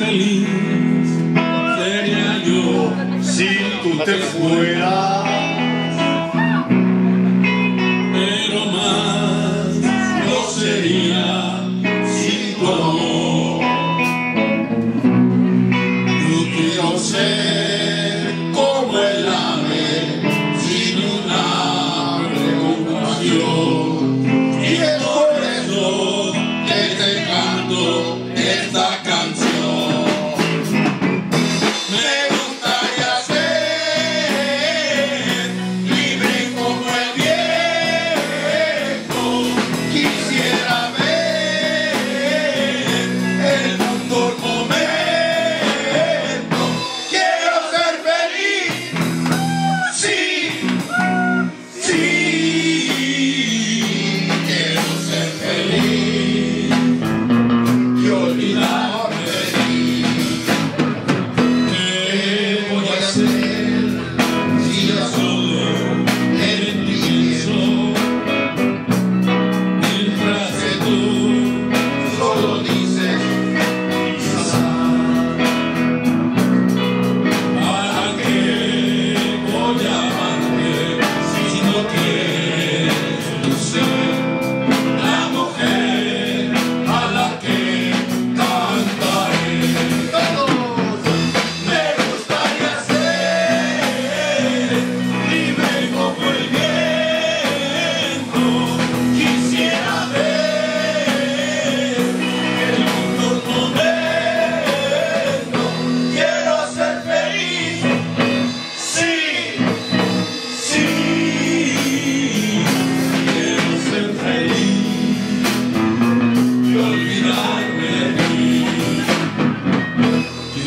feliz sería yo si tú te fueras.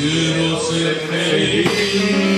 許せている